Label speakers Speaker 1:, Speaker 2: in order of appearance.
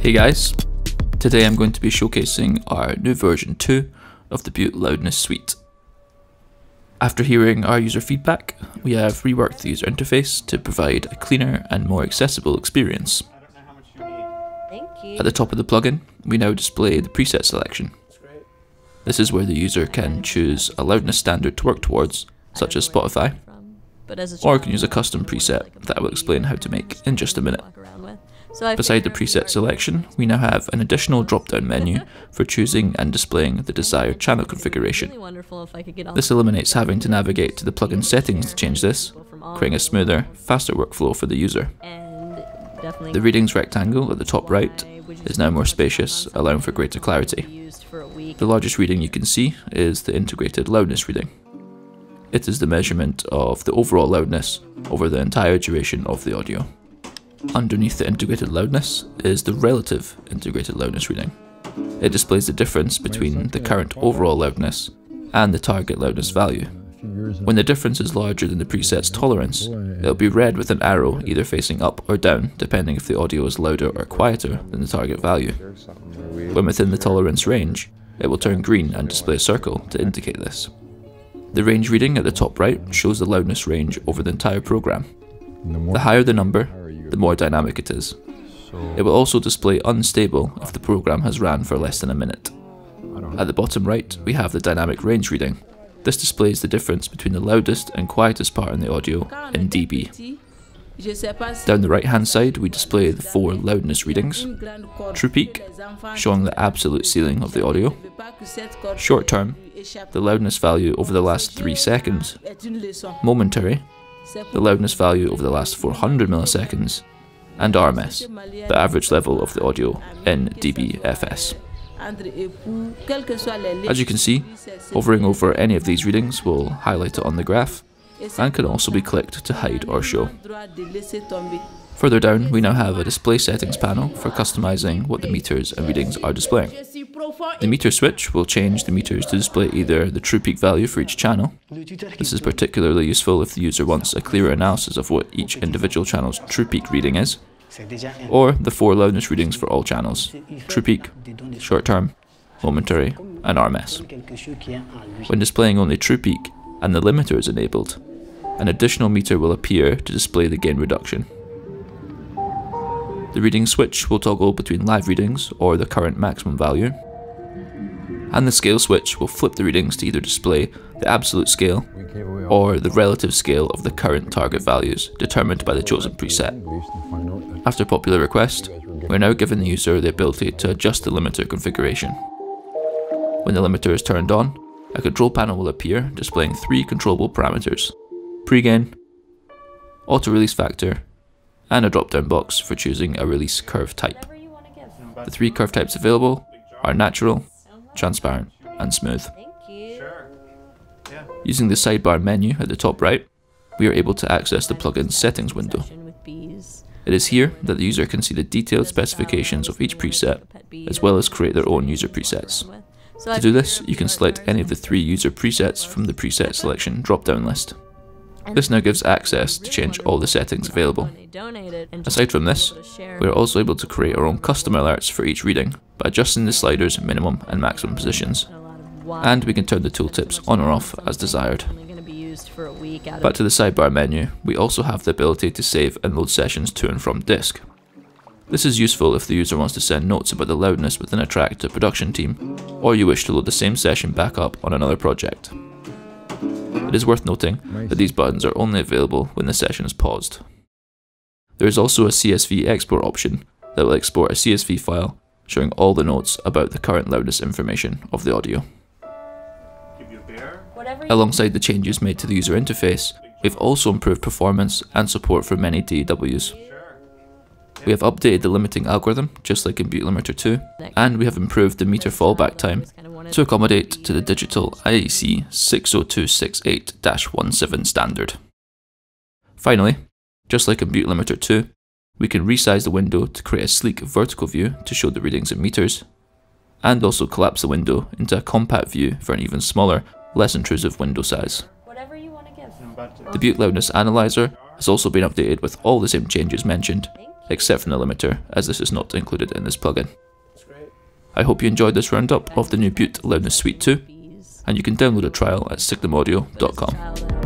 Speaker 1: Hey guys, today I'm going to be showcasing our new version 2 of the BUTE Loudness Suite. After hearing our user feedback, we have reworked the user interface to provide a cleaner and more accessible experience. At the top of the plugin, we now display the preset selection. This is where the user can choose a loudness standard to work towards, such as Spotify, or can use a custom preset that I will explain how to make in just a minute. Beside the preset selection, we now have an additional drop-down menu for choosing and displaying the desired channel configuration. This eliminates having to navigate to the plugin settings to change this, creating a smoother, faster workflow for the user. The readings rectangle at the top right is now more spacious, allowing for greater clarity. The largest reading you can see is the integrated loudness reading. It is the measurement of the overall loudness over the entire duration of the audio. Underneath the integrated loudness is the relative integrated loudness reading. It displays the difference between the current overall loudness and the target loudness value. When the difference is larger than the preset's tolerance, it'll be red with an arrow either facing up or down depending if the audio is louder or quieter than the target value. When within the tolerance range, it will turn green and display a circle to indicate this. The range reading at the top right shows the loudness range over the entire program. The higher the number, the more dynamic it is. It will also display unstable if the program has ran for less than a minute. At the bottom right, we have the dynamic range reading. This displays the difference between the loudest and quietest part in the audio in dB. Down the right hand side we display the four loudness readings. True peak, showing the absolute ceiling of the audio. Short term, the loudness value over the last 3 seconds. Momentary, the loudness value over the last 400 milliseconds, and RMS, the average level of the audio in dBFS. As you can see, hovering over any of these readings will highlight it on the graph, and can also be clicked to hide or show. Further down, we now have a display settings panel for customizing what the meters and readings are displaying. The meter switch will change the meters to display either the true peak value for each channel. This is particularly useful if the user wants a clearer analysis of what each individual channel's true peak reading is, or the four loudness readings for all channels, true peak, short term, momentary, and RMS. When displaying only true peak and the limiter is enabled, an additional meter will appear to display the gain reduction. The reading switch will toggle between live readings or the current maximum value, and the scale switch will flip the readings to either display the absolute scale or the relative scale of the current target values determined by the chosen preset. After popular request, we're now giving the user the ability to adjust the limiter configuration. When the limiter is turned on, a control panel will appear displaying three controllable parameters, pregain, auto release factor, and a drop down box for choosing a release curve type. The three curve types available are natural, transparent, and smooth. Using the sidebar menu at the top right, we are able to access the plugin's settings window. It is here that the user can see the detailed specifications of each preset, as well as create their own user presets. To do this, you can select any of the three user presets from the preset selection drop-down list. This now gives access to change all the settings available. Aside from this, we are also able to create our own custom alerts for each reading by adjusting the slider's minimum and maximum positions. And we can turn the tooltips on or off as desired. Back to the sidebar menu, we also have the ability to save and load sessions to and from disk. This is useful if the user wants to send notes about the loudness within a track to a production team, or you wish to load the same session back up on another project. It is worth noting that these buttons are only available when the session is paused. There is also a CSV export option that will export a CSV file showing all the notes about the current loudness information of the audio. Alongside the changes made to the user interface, we've also improved performance and support for many DAWs. We have updated the limiting algorithm, just like in BUTE Limiter 2, and we have improved the meter fallback time to accommodate to the digital IEC 60268-17 standard. Finally, just like in BUTE Limiter 2, we can resize the window to create a sleek vertical view to show the readings in meters, and also collapse the window into a compact view for an even smaller, less intrusive window size. The BUTE Loudness Analyzer has also been updated with all the same changes mentioned, except for the limiter, as this is not included in this plugin. I hope you enjoyed this roundup of the new BUTE Loudness Suite 2, and you can download a trial at signumaudio.com.